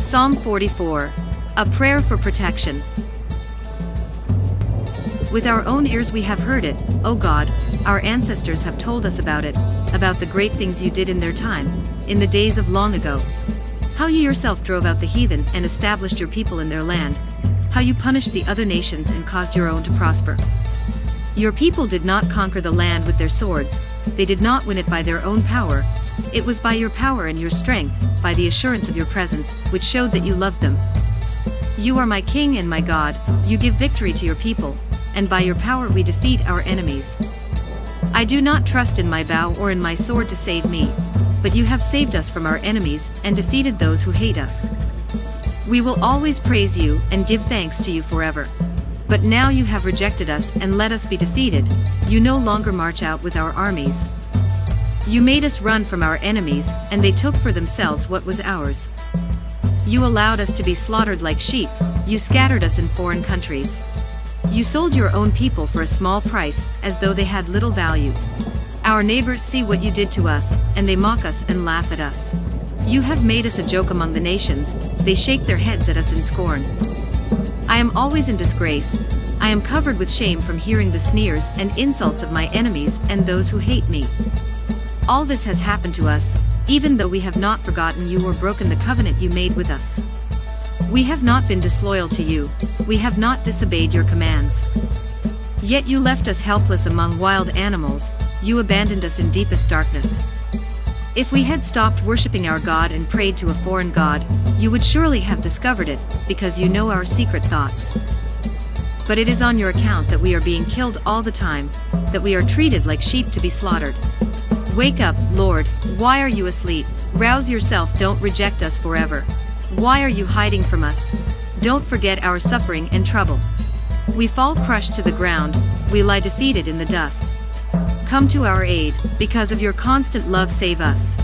Psalm 44. A prayer for protection. With our own ears we have heard it, O God, our ancestors have told us about it, about the great things you did in their time, in the days of long ago. How you yourself drove out the heathen and established your people in their land, how you punished the other nations and caused your own to prosper. Your people did not conquer the land with their swords, they did not win it by their own power, it was by your power and your strength, by the assurance of your presence, which showed that you loved them. You are my King and my God, you give victory to your people, and by your power we defeat our enemies. I do not trust in my bow or in my sword to save me, but you have saved us from our enemies and defeated those who hate us. We will always praise you and give thanks to you forever. But now you have rejected us and let us be defeated, you no longer march out with our armies. You made us run from our enemies, and they took for themselves what was ours. You allowed us to be slaughtered like sheep, you scattered us in foreign countries. You sold your own people for a small price, as though they had little value. Our neighbors see what you did to us, and they mock us and laugh at us. You have made us a joke among the nations, they shake their heads at us in scorn. I am always in disgrace, I am covered with shame from hearing the sneers and insults of my enemies and those who hate me. All this has happened to us, even though we have not forgotten you or broken the covenant you made with us. We have not been disloyal to you, we have not disobeyed your commands. Yet you left us helpless among wild animals, you abandoned us in deepest darkness. If we had stopped worshipping our God and prayed to a foreign God, you would surely have discovered it, because you know our secret thoughts. But it is on your account that we are being killed all the time, that we are treated like sheep to be slaughtered. Wake up, Lord, why are you asleep? Rouse yourself, don't reject us forever. Why are you hiding from us? Don't forget our suffering and trouble. We fall crushed to the ground, we lie defeated in the dust. Come to our aid, because of your constant love save us.